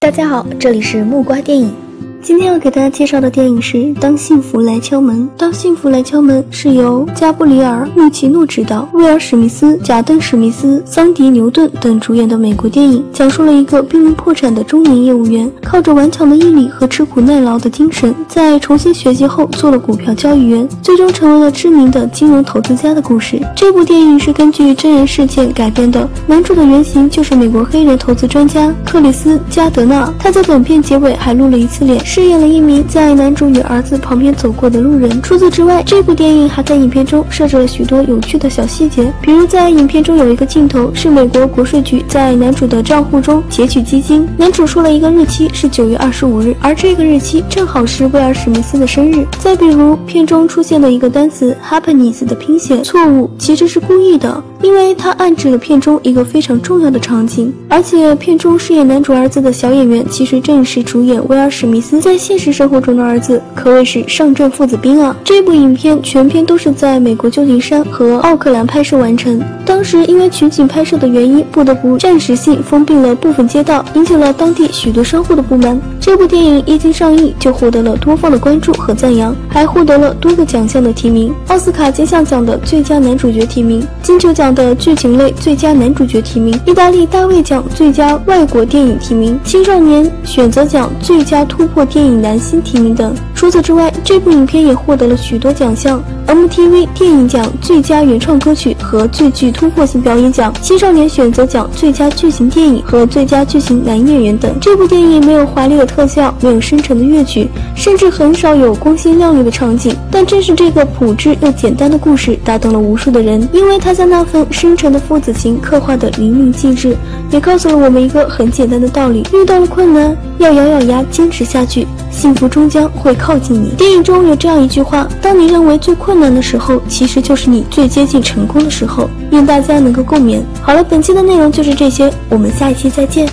大家好，这里是木瓜电影。今天要给大家介绍的电影是《当幸福来敲门》。《当幸福来敲门》是由加布里尔·穆奇诺执导，威尔·史密斯、贾登·史密斯、桑迪·牛顿等主演的美国电影，讲述了一个濒临破产的中年业务员，靠着顽强的毅力和吃苦耐劳的精神，在重新学习后做了股票交易员，最终成为了知名的金融投资家的故事。这部电影是根据真人事件改编的，男主的原型就是美国黑人投资专家克里斯·加德纳。他在本片结尾还露了一次脸。饰演了一名在男主与儿子旁边走过的路人。除此之外，这部电影还在影片中设置了许多有趣的小细节，比如在影片中有一个镜头是美国国税局在男主的账户中截取基金，男主说了一个日期是九月二十五日，而这个日期正好是威尔史密斯的生日。再比如片中出现的一个单词 happiness 的拼写错误，其实是故意的。因为他暗指了片中一个非常重要的场景，而且片中饰演男主儿子的小演员其实正是主演威尔·史密斯在现实生活中的儿子，可谓是上阵父子兵啊！这部影片全片都是在美国旧金山和奥克兰拍摄完成，当时因为取景拍摄的原因，不得不暂时性封闭了部分街道，引起了当地许多商户的不满。这部电影一经上映就获得了多方的关注和赞扬，还获得了多个奖项的提名：奥斯卡金像奖的最佳男主角提名，金球奖。的剧情类最佳男主角提名，意大利大卫奖最佳外国电影提名，青少年选择奖最佳突破电影男星提名等。除此之外，这部影片也获得了许多奖项：MTV 电影奖最佳原创歌曲和最具突破性表演奖，青少年选择奖最佳剧情电影和最佳剧情男演员等。这部电影没有华丽的特效，没有深沉的乐曲，甚至很少有光鲜亮丽的场景，但正是这个朴质又简单的故事打动了无数的人，因为他将那份。深沉的父子情刻画的淋漓尽致，也告诉了我们一个很简单的道理：遇到了困难，要咬咬牙坚持下去，幸福终将会靠近你。电影中有这样一句话：当你认为最困难的时候，其实就是你最接近成功的时候。愿大家能够共勉。好了，本期的内容就是这些，我们下一期再见。